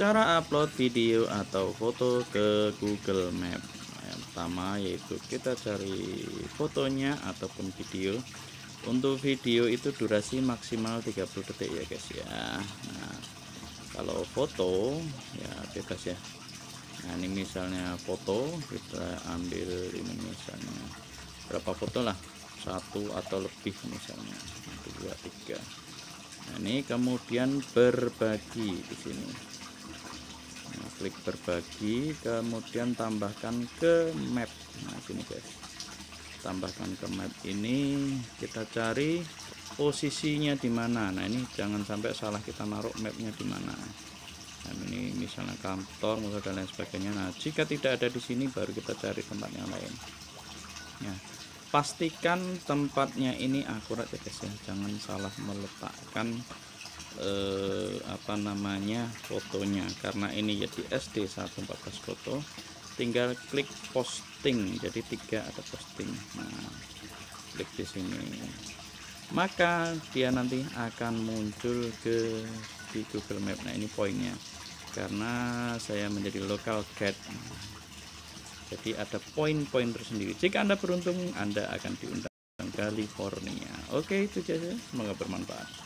cara upload video atau foto ke Google Map. Yang pertama yaitu kita cari fotonya ataupun video. Untuk video itu durasi maksimal 30 detik ya guys ya. Nah kalau foto ya bebas ya. Nah ini misalnya foto kita ambil ini misalnya berapa foto lah? Satu atau lebih misalnya. Dua tiga. Nah ini kemudian berbagi di sini klik berbagi kemudian tambahkan ke map. Nah sini guys. Tambahkan ke map ini kita cari posisinya di mana. Nah ini jangan sampai salah kita naruh mapnya di mana. Nah ini misalnya kantor dan lain sebagainya. Nah jika tidak ada di sini baru kita cari tempat yang lain. Ya pastikan tempatnya ini akurat ya guys ya. Jangan salah meletakkan eh, apa namanya fotonya. Karena ini jadi SD 114 foto tinggal klik posting. Jadi tiga ada posting. Nah klik di sini. Maka dia nanti akan muncul ke di Google Map. Nah ini poinnya. Karena saya menjadi local guide. Jadi ada poin-poin tersendiri. Jika anda beruntung anda akan diundang California. Oke itu saja. Semoga bermanfaat